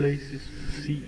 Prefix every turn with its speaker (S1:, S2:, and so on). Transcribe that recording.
S1: places to see